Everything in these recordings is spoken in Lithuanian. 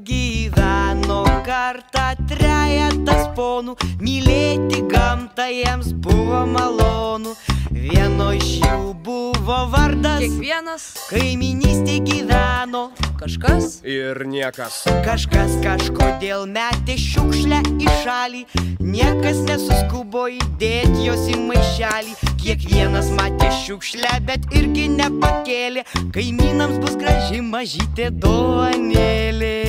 gyveno kartą trejetas ponų, mylėti gamtą jiems buvo malonu. Vieno iš jų buvo vardas, Kiekvienas, kaiminystė gyveno. kažkas, Ir niekas. Kažkas kažkodėl metė šiukšlę į šalį, niekas nesuskubo įdėti jos į maišelį. Kiekvienas matė šiukšlę, bet irgi nepakėlė, kaimynams bus graži mažytė duonėlė.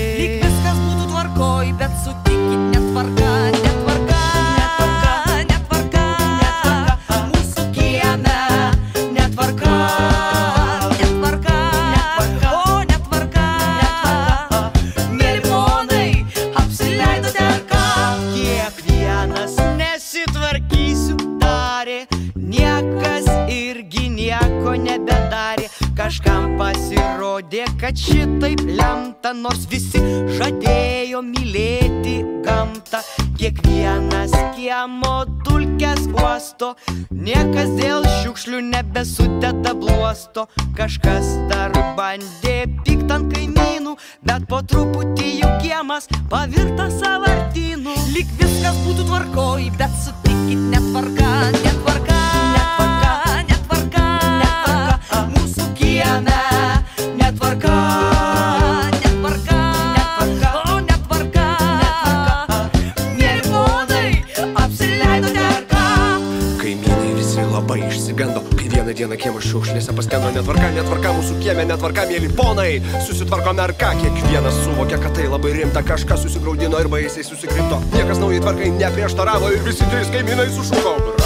Nebedarė. Kažkam pasirodė, kad šitaip lemta, nors visi žadėjo mylėti gamtą. Kiekvienas kiemo dulkes uosto, niekas dėl šiukšlių nebesudeda bluosto. Kažkas dar bandė pykt ant kaimynų, bet po truputį jų kiemas pavirta savartynu. Lyg viskas būtų tvarkoj, bet sutikit netvarka, netvarka, netvarka, netvarka, o netvarka, labai išsigando, kai vieną dieną kiemo šiukšlėse paskendo netvarka, netvarka mūsų kieme, netvarka, mėly ponai. Susitvarkome ar ką, kiekvienas suvokė, kad tai labai rimta, kažkas susigaudino ir baisiai susikrito. Niekas naujai tvarkai neprieštaravo ir visi trys kaimynai sušuko.